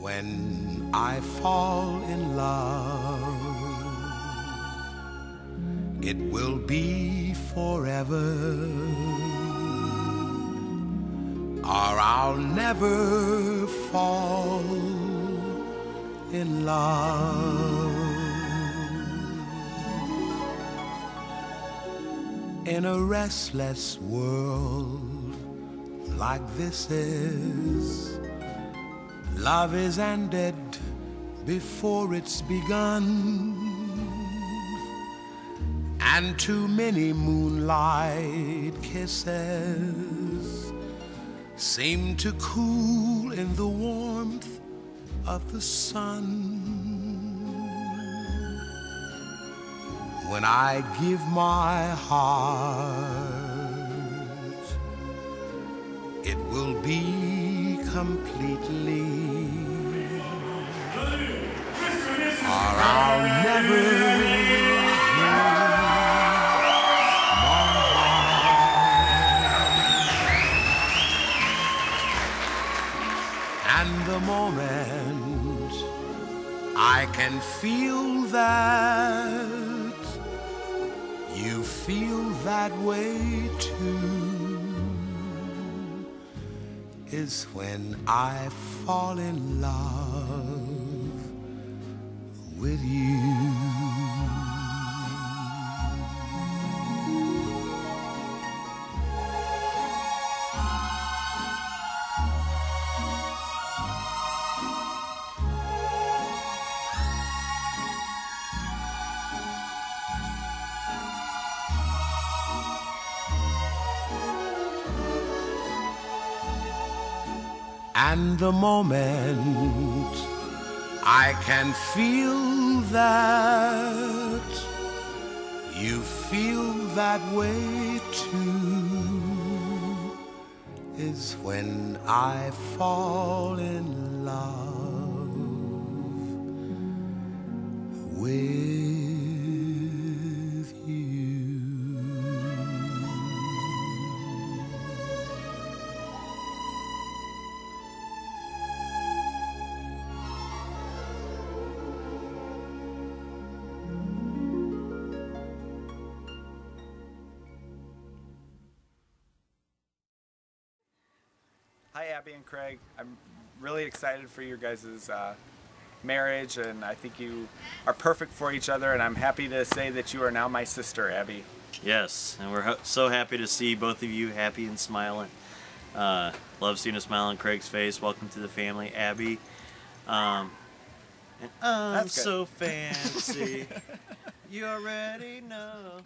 when I fall in love. It will be forever, or I'll never fall in love. In a restless world like this is, love is ended before it's begun. And too many moonlight kisses seem to cool in the warmth of the sun. When I give my heart, it will be completely, or I'll never. And the moment I can feel that you feel that way too is when I fall in love And the moment I can feel that you feel that way too is when I fall in love with Hi, Abby and Craig. I'm really excited for your guys' uh, marriage, and I think you are perfect for each other. And I'm happy to say that you are now my sister, Abby. Yes, and we're ho- so happy to see both of you happy and smiling. Uh, love seeing a smile on Craig's face. Welcome to the family, Abby. Um, and I'm so fancy. you already know.